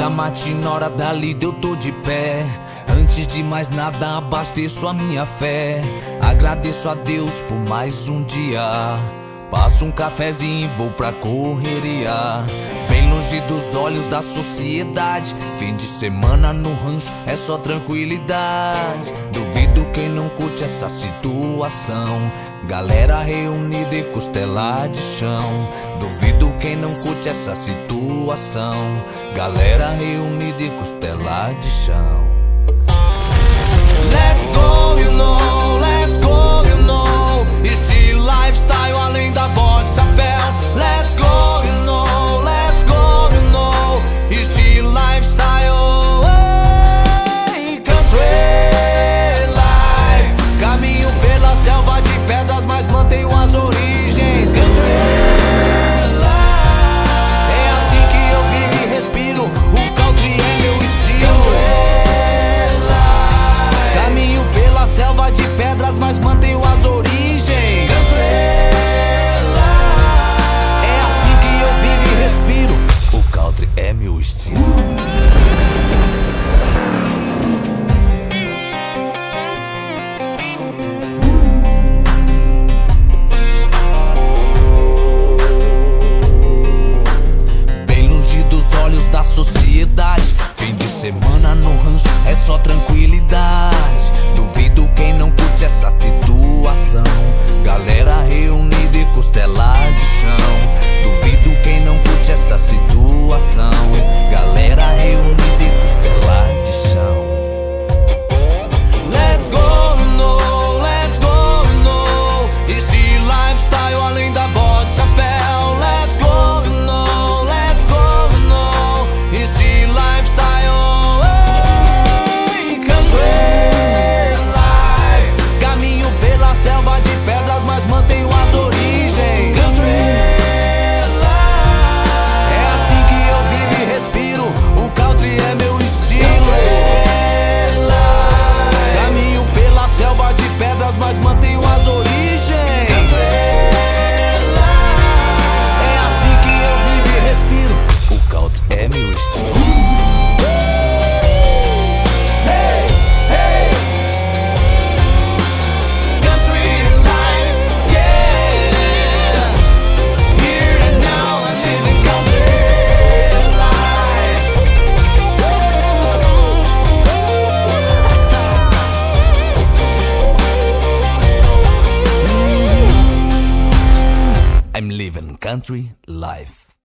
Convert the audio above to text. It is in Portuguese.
Da matinora dali eu tô de pé. Antes de mais nada, abasteço a minha fé. Agradeço a Deus por mais um dia. Passo um cafezinho e vou pra correria. Bem longe dos olhos da sociedade. Fim de semana no rancho é só tranquilidade. Duvido quem não curte essa situação. Galera reunida e costela de chão. Duvido quem não curte essa situação. Galera reunida e costela de chão. Country Life.